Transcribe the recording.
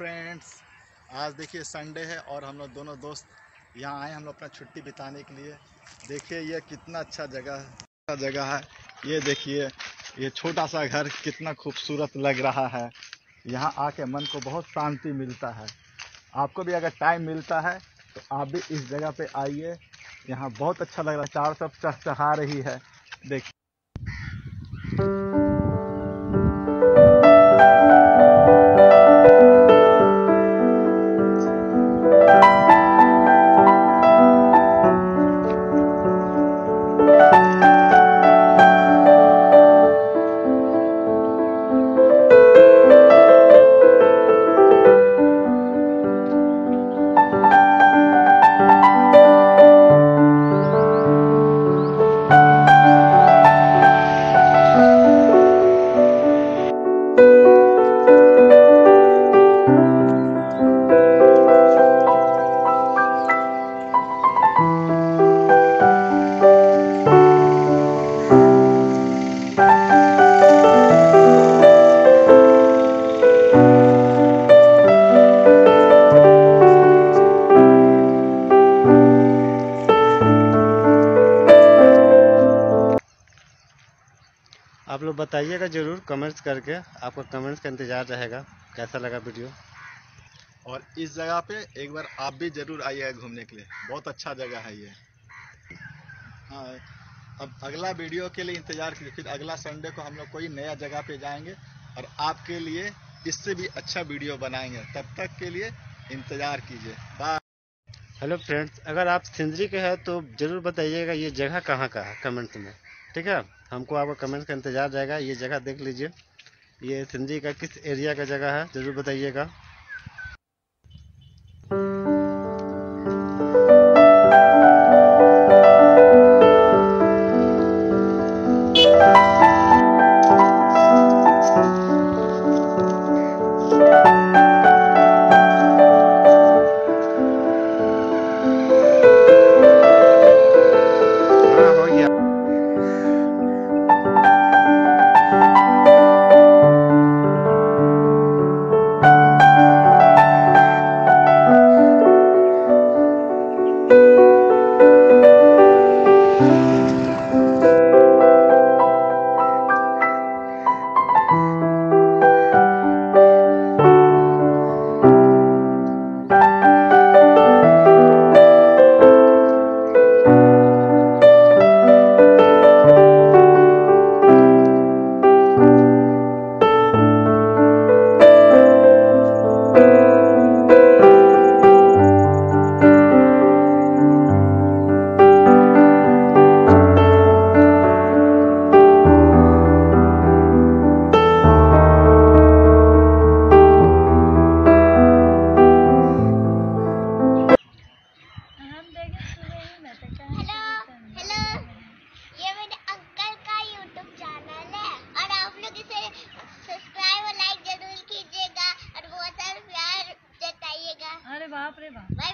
देखिए संडे है और हम लोग दोनों दोस्त यहाँ आए हम लोग अपना छुट्टी बिताने के लिए। देखिए ये कितना अच्छा जगह है अच्छा जगह है। ये देखिए, ये छोटा सा घर कितना खूबसूरत लग रहा है। यहाँ आके मन को बहुत शांति मिलता है। आपको भी अगर टाइम मिलता है तो आप भी इस जगह पे आइए। यहाँ बहुत अच्छा लग रहा है, चारों सब चहचहा रही है। देखिए आप लोग बताइएगा ज़रूर कमेंट्स करके आपका कमेंट्स का इंतज़ार रहेगा। कैसा लगा वीडियो और इस जगह पे एक बार आप भी ज़रूर आइएगा घूमने के लिए। बहुत अच्छा जगह है ये। हाँ अब अगला वीडियो के लिए इंतज़ार कीजिए। फिर अगला संडे को हम लोग कोई नया जगह पे जाएँगे और आपके लिए इससे भी अच्छा वीडियो बनाएँगे। तब तक के लिए इंतज़ार कीजिए। बाय हेलो फ्रेंड्स अगर आप सिंदरी के हैं तो ज़रूर बताइएगा ये जगह कहाँ का है कमेंट्स में। ठीक है? हमको आपका कमेंट्स का इंतज़ार रहेगा ये जगह देख लीजिए। ये सिंधी का किस एरिया का जगह है? ज़रूर बताइएगा। लाइक ज़रूर